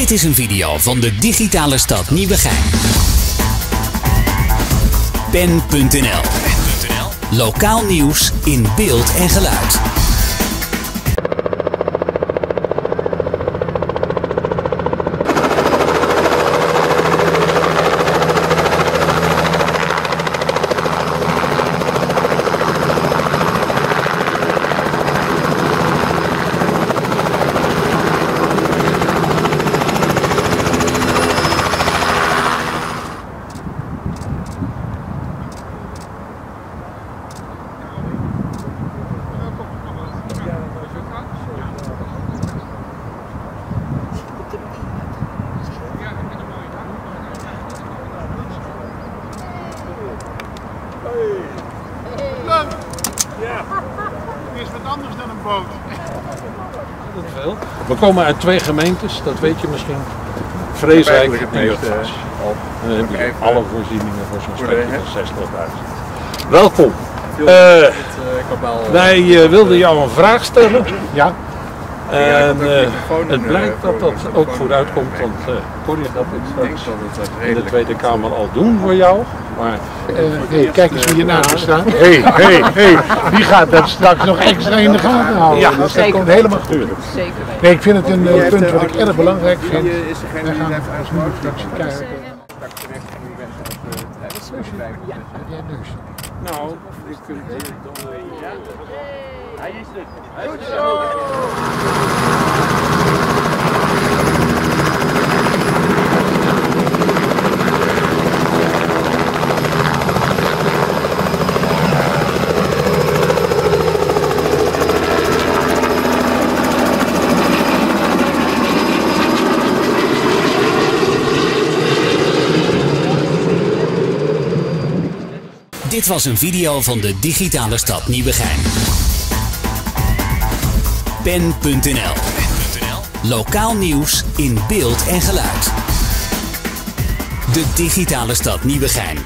Dit is een video van de digitale stad Nieuwegein. Pen.nl Lokaal nieuws in beeld en geluid. Het is wat anders dan een boot. veel. We komen uit twee gemeentes, dat weet je misschien. Vreeswijk en dan heb je alle voorzieningen voor zo'n stadje van 60.000. Welkom. Eh, eh, wij eh, wilden jou een vraag stellen. Ja. En eh, het eh, blijkt dat dat ook vooruit komt, want uh, Corrie gaat straks het dat in de. Tweede Kamer al doen voor jou. Maar Hey, kijk eens wie je naast me staat. Hé, hé, hé. Die gaat dat straks nog extra in de gaten houden. Ja, dus dat komt helemaal goed. Zeker. Nee, ik vind het een eh, punt wat ik erg belangrijk vind. Wie is degene die gaan het heeft als nieuwe uitgesproken? fractie kijken. Straks terecht en wie wensen dat eh, het bedrijf Ja, nou, je kunt Dit was een video van de digitale stad Nieuwegein. Pen.nl Lokaal nieuws in beeld en geluid. De digitale stad Nieuwegein.